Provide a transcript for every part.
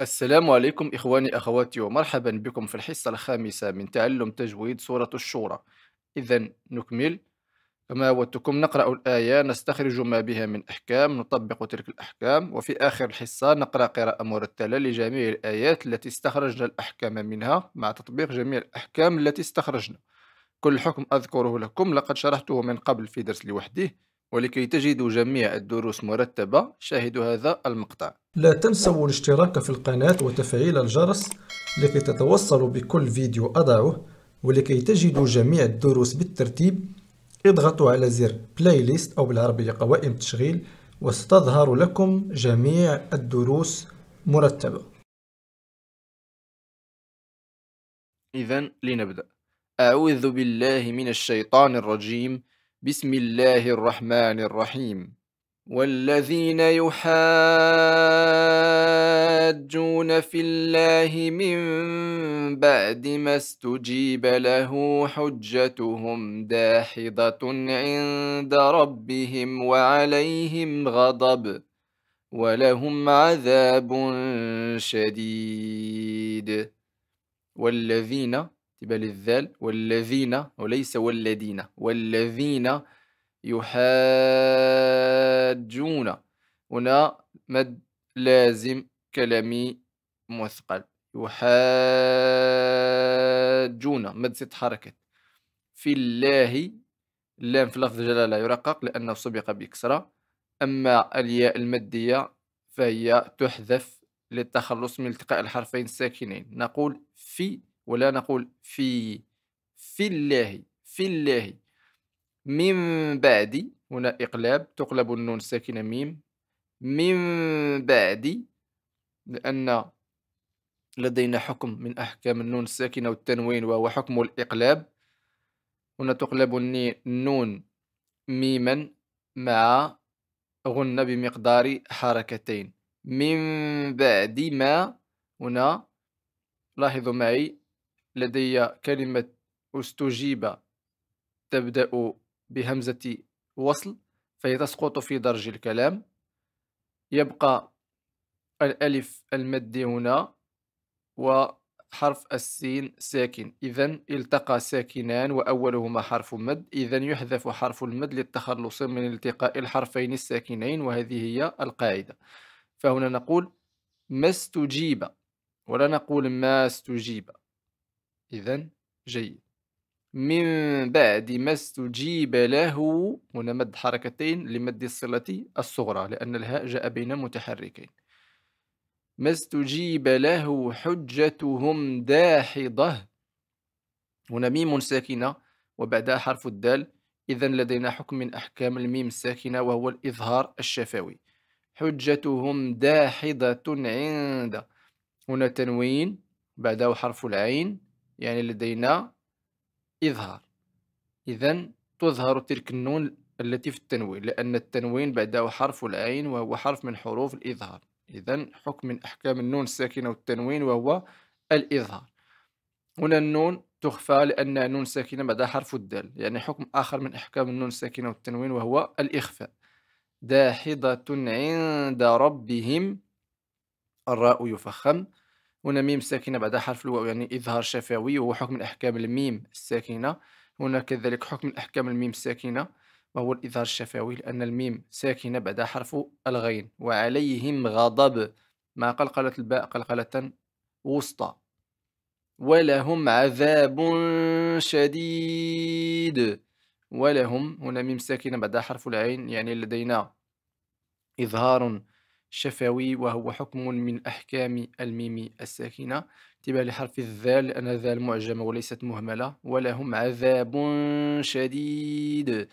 السلام عليكم إخواني أخواتي ومرحبا بكم في الحصة الخامسة من تعلم تجويد سورة الشورى. إذا نكمل. كما عودتكم نقرأ الآية نستخرج ما بها من أحكام نطبق تلك الأحكام وفي آخر الحصة نقرأ قراءة مرتلة لجميع الآيات التي استخرجنا الأحكام منها مع تطبيق جميع الأحكام التي استخرجنا. كل حكم أذكره لكم لقد شرحته من قبل في درس لوحده. ولكي تجدوا جميع الدروس مرتبة شاهدوا هذا المقطع. لا تنسوا الاشتراك في القناة وتفعيل الجرس لكي تتوصلوا بكل فيديو أضعه ولكي تجدوا جميع الدروس بالترتيب. اضغطوا على زر بلاي ليست أو بالعربية قوائم تشغيل وستظهر لكم جميع الدروس مرتبة. إذا لنبدأ. أعوذ بالله من الشيطان الرجيم. بسم الله الرحمن الرحيم. والذين يحاجون في الله من بعد ما استجيب له حجتهم داحضة عند ربهم وعليهم غضب ولهم عذاب شديد. والذين تبال الذال والذين وليس والذين والذين يحاجون. هنا مد لازم كلامي مثقل. يحاجون. مد ست حركات في الله اللام في لفظ جلالة يرقق لأنه سبق بكسرة. أما الياء المادية فهي تحذف للتخلص من التقاء الحرفين الساكنين. نقول في ولا نقول في في الله في الله. من بعد هنا إقلاب تقلب النون الساكنة ميم. من بعد لأن لدينا حكم من أحكام النون الساكنة والتنوين وهو حكم الإقلاب. هنا تقلب النون ميما مع غنة بمقدار حركتين. من بعد ما هنا لاحظوا معي لدي كلمة أستجيب تبدأ بهمزة وصل فهي تسقط في درج الكلام. يبقى الألف المدي هنا وحرف السين ساكن. إذا التقى ساكنان وأولهما حرف مد. إذا يحذف حرف المد للتخلص من التقاء الحرفين الساكنين وهذه هي القاعدة. فهنا نقول ما استجيب؟ ولا نقول ما استجيب. إذا جيد. من بعد ما استجيب له هنا مد حركتين لمد الصلة الصغرى لأن الهاء جاء بين متحركين. ما استجيب له حجتهم داحضة. هنا ميم ساكنة وبعدها حرف الدال. إذا لدينا حكم من أحكام الميم الساكنة وهو الإظهار الشفوي. حجتهم داحضة عند. هنا تنوين بعده حرف العين. يعني لدينا إظهار. إذا تظهر تلك النون التي في التنوين لأن التنوين بعده حرف العين وهو حرف من حروف الإظهار. إذا حكم من أحكام النون الساكنة والتنوين وهو الإظهار. هنا النون تخفى لأن نون ساكنة بعدها حرف الدال يعني حكم آخر من أحكام النون الساكنة والتنوين وهو الإخفاء. داحضة عند ربهم الراء يفخم. هنا ميم ساكنة بعد حرف الواو يعني إظهار شفوي وهو حكم من أحكام الميم الساكنة. هنا كذلك حكم من أحكام الميم الساكنة وهو الإظهار الشفوي لأن الميم ساكنة بعد حرف الغين. وعليهم غضب مع قلقلة الباء قلقلة وسطى. ولهم عذاب شديد. ولهم هنا ميم ساكنة بعد حرف العين يعني لدينا إظهار شفوي وهو حكم من أحكام الميم الساكنة. تبع لحرف الذال لأن الذال معجمة وليست مهملة ولهم عذاب شديد.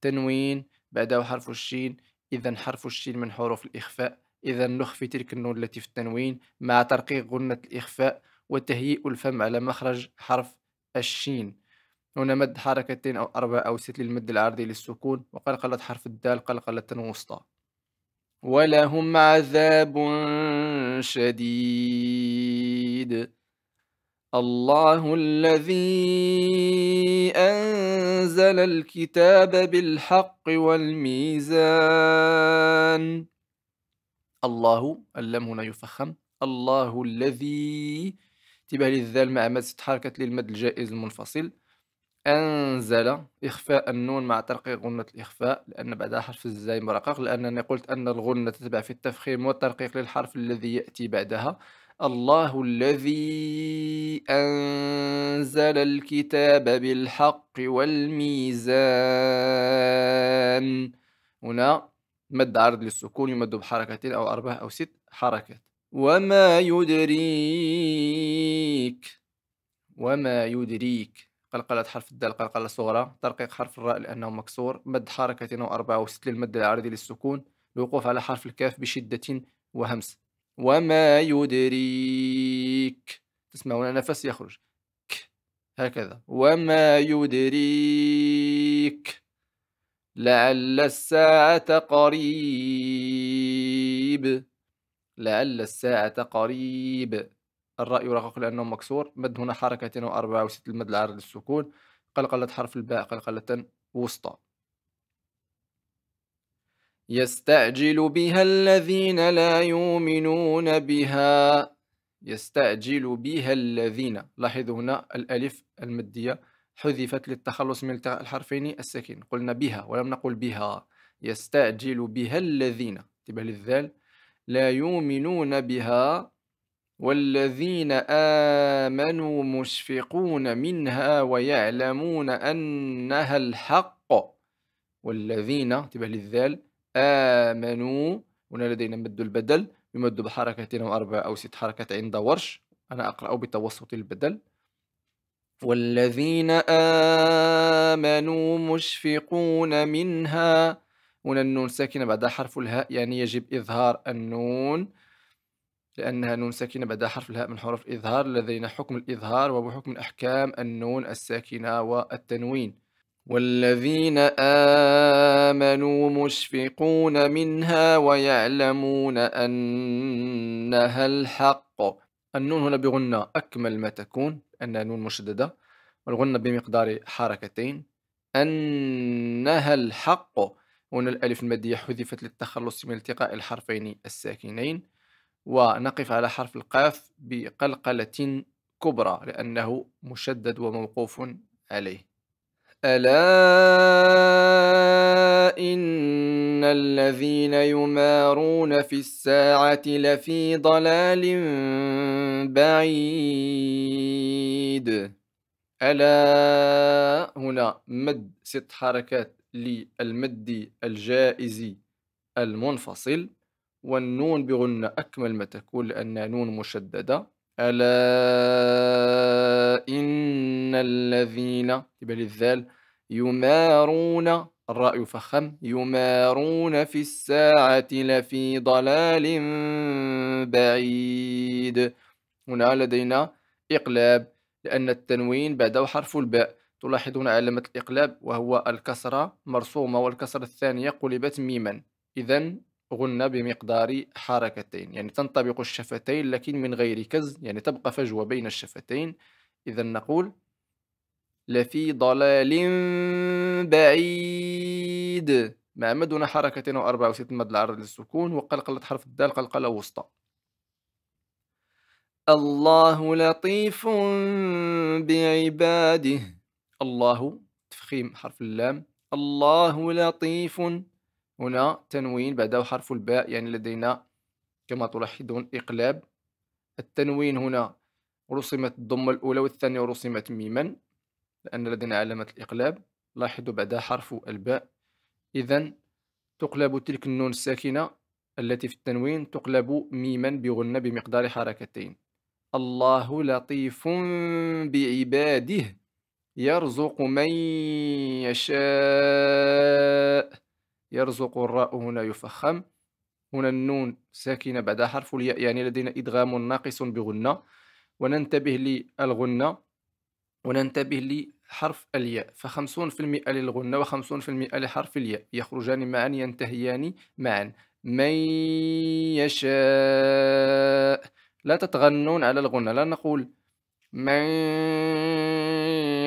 تنوين بعده حرف الشين. إذا حرف الشين من حروف الإخفاء. إذا نخفي تلك النون التي في التنوين مع ترقيق غنة الإخفاء وتهيئ الفم على مخرج حرف الشين. هنا مد حركتين أو أربع أو ست للمد العرضي للسكون. وقلقلة حرف الدال قلقلة وسطى ولهم عذاب شديد. الله الذي أنزل الكتاب بالحق والميزان. الله اللام هنا يفخم. الله الذي انتبه للذال مع مد ست حركات للمد الجائز المنفصل. أنزل إخفاء النون مع ترقيق غنة الإخفاء لأن بعدها حرف الزاي مرقق لأنني قلت أن الغنة تتبع في التفخيم والترقيق للحرف الذي يأتي بعدها. الله الذي أنزل الكتاب بالحق والميزان. هنا مد عرض للسكون يمد بحركتين أو أربع أو ست حركات. وما يدريك وما يدريك قلقلة حرف الدال قلقلة صغرى ترقيق حرف الراء لأنه مكسور مد أو ست للمد العارضي للسكون الوقوف على حرف الكاف بشدة وهمس. وما يدريك. تسمعون نفس يخرج. ك. هكذا. وما يدريك. لعل الساعة قريب. لعل الساعة قريب. الراء يرقق لأنه مكسور. مد هنا حركتين وأربعة وست المد العارض للسكون قلقلة حرف الباء قلقلة وسطى. يستعجل بها الذين لا يؤمنون بها. يستعجل بها الذين. لاحظوا هنا الألف المدية حذفت للتخلص من الحرفين الساكن قلنا بها ولم نقل بها. يستعجل بها الذين. انتبه للذال. لا يؤمنون بها. والذين آمنوا مشفقون منها ويعلمون أنها الحق والذين انتبه للذال آمنوا هنا لدينا مد البدل يمد بحركتين أو أربع أو ست حركات عند ورش. أنا أقرأ بتوسط البدل. والذين آمنوا مشفقون منها هنا النون ساكنة بعد حرف الهاء يعني يجب إظهار النون. لأنها نون ساكنة بعد حرف الهاء من حروف الإظهار لدينا حكم الإظهار وهو أحكام النون الساكنة والتنوين. والذين آمنوا مشفقون منها ويعلمون أنها الحق. النون هنا بغنة أكمل ما تكون أنها نون مشددة. والغنة بمقدار حركتين. أنها الحق. هنا الألف المادية حذفت للتخلص من التقاء الحرفين الساكنين. ونقف على حرف القاف بقلقلة كبرى لأنه مشدد وموقوف عليه. ألا إن الذين يمارون في الساعة لفي ضلال بعيد. ألا هنا مد ست حركات للمد الجائز المنفصل. والنون بغنة أكمل ما تكون لأنها نون مشددة. ألا إن الذين تبالي الذال يمارون الراء يفخم يمارون في الساعة لفي ضلال بعيد. هنا لدينا إقلاب لأن التنوين بعده حرف الباء. تلاحظون علامة الإقلاب وهو الكسرة مرسومة والكسرة الثانية قلبت ميما. إذا غنى بمقدار حركتين يعني تنطبق الشفتين لكن من غير كز يعني تبقى فجوة بين الشفتين. إذا نقول لفي ضلال بعيد. مع مدون حركة وأربعة وست مد العرض للسكون وقلقلة حرف الدال قلقلة وسطى. الله لطيف بعباده. الله تفخيم حرف اللام. الله لطيف هنا تنوين بعده حرف الباء يعني لدينا كما تلاحظون إقلاب. التنوين هنا رسمت الضمة الأولى والثانية رسمت ميما لأن لدينا علامة الإقلاب. لاحظوا بعدها حرف الباء. إذا تقلب تلك النون الساكنة التي في التنوين تقلب ميما بغنة بمقدار حركتين. الله لطيف بعباده يرزق من يشاء. يرزق الراء هنا يفخم. هنا النون ساكنة بعد حرف الياء يعني لدينا إدغام ناقص بغنة. وننتبه للغنة. وننتبه لحرف الياء. فخمسون في المئة للغنة وخمسون في المئة لحرف الياء. يخرجان معا ينتهيان معا. من يشاء. لا تتغنون على الغنة. لا نقول من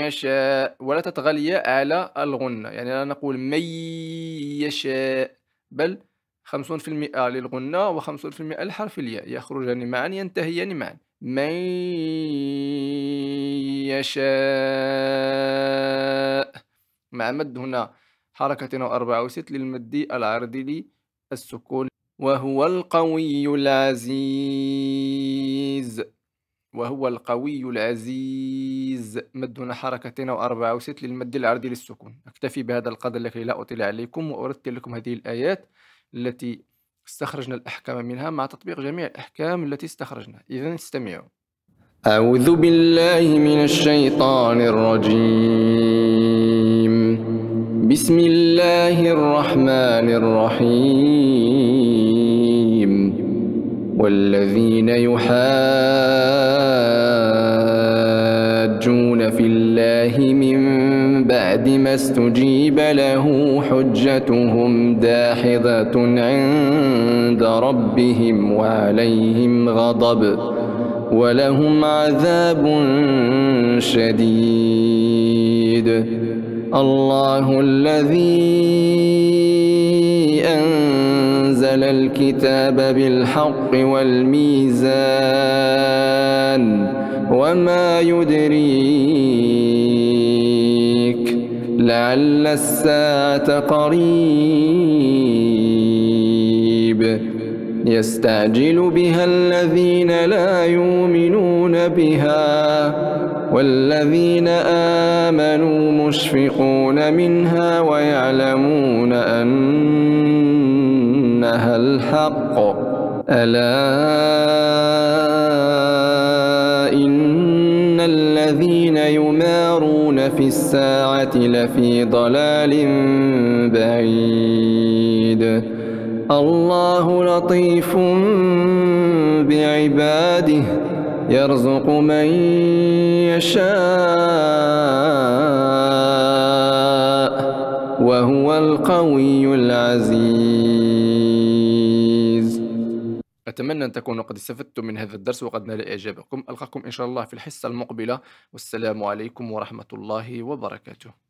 يشاء ولا تتغلي على الغنة يعني لا نقول من يشاء بل 50% للغنة و50% لحرف الياء. يخرجان معا ينتهيان معا. من يشاء. مع مد هنا حركة أربعة وست للمد العرض للسكون وهو القوي العزيز. وهو القوي العزيز. مد حركتين وأربعة وست للمد العرضي للسكون. أكتفي بهذا القدر لكي لا أطيل عليكم وأرتل لكم هذه الآيات التي استخرجنا الأحكام منها مع تطبيق جميع الأحكام التي استخرجنا. إذا استمعوا. أعوذ بالله من الشيطان الرجيم. بسم الله الرحمن الرحيم. والذين يحاجون في الله من بعد ما استجيب له حجتهم داحضة عند ربهم وعليهم غضب ولهم عذاب شديد. الله الذي أنزل الكتاب بالحق والميزان وما يدريك لعل الساعة قريب يستعجل بها الذين لا يؤمنون بها والذين آمنوا مشفقون منها ويعلمون أنها الحق. ألا إن الذين يمارون في الساعة لفي ضلال بعيد. الله لطيف بعباده يرزق من يشاء وهو القوي العزيز. أتمنى أن تكونوا قد استفدتم من هذا الدرس وقد نال إعجابكم. ألقاكم إن شاء الله في الحصة المقبلة. والسلام عليكم ورحمة الله وبركاته.